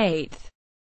eighth.